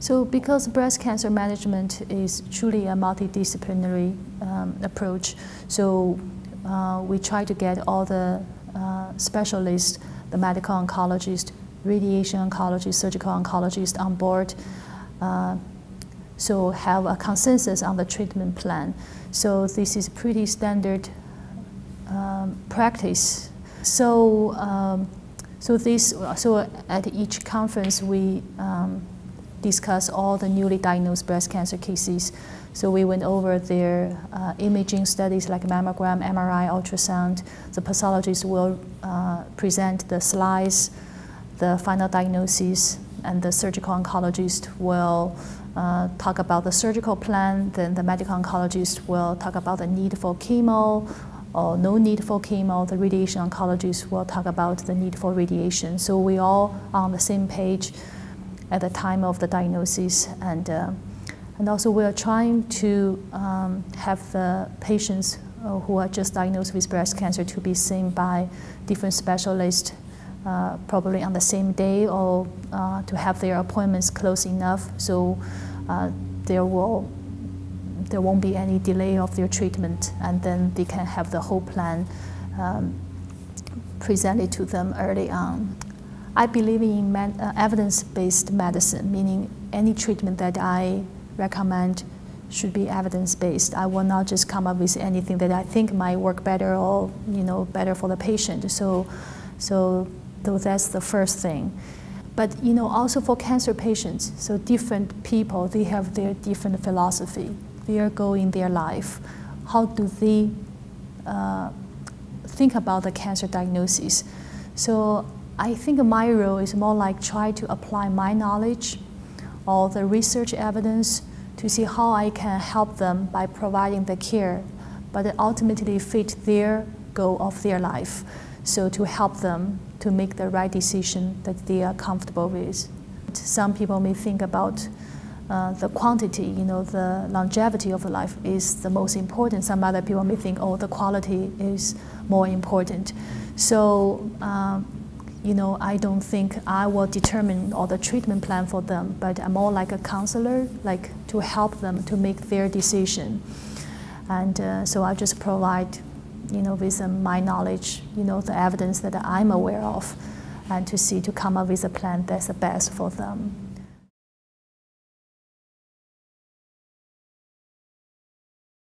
So because breast cancer management is truly a multidisciplinary um, approach, so uh, we try to get all the uh, specialists, the medical oncologist, radiation oncologist, surgical oncologist on board. Uh, so have a consensus on the treatment plan. So this is pretty standard um, practice. So um, so this so at each conference we um, discuss all the newly diagnosed breast cancer cases. So we went over their uh, imaging studies like mammogram, MRI, ultrasound. The pathologist will uh, present the slides, the final diagnosis, and the surgical oncologist will uh, talk about the surgical plan. Then the medical oncologist will talk about the need for chemo or no need for chemo. The radiation oncologist will talk about the need for radiation. So we all on the same page at the time of the diagnosis. And, uh, and also we are trying to um, have the patients uh, who are just diagnosed with breast cancer to be seen by different specialists uh, probably on the same day or uh, to have their appointments close enough so uh, there will there won't be any delay of their treatment and then they can have the whole plan um, presented to them early on. I believe in uh, evidence-based medicine, meaning any treatment that I recommend should be evidence-based. I will not just come up with anything that I think might work better or you know better for the patient. So, so that's the first thing. But you know also for cancer patients, so different people they have their different philosophy, their goal in their life. How do they uh, think about the cancer diagnosis? So I think my role is more like try to apply my knowledge or the research evidence to see how I can help them by providing the care, but ultimately fit their goal of their life. So to help them to make the right decision that they are comfortable with. Some people may think about uh, the quantity, you know, the longevity of life is the most important. Some other people may think, oh, the quality is more important. So um, you know, I don't think I will determine all the treatment plan for them, but I'm more like a counselor, like to help them to make their decision. And uh, so I just provide, you know, with um, my knowledge, you know, the evidence that I'm aware of, and to see to come up with a plan that's the best for them.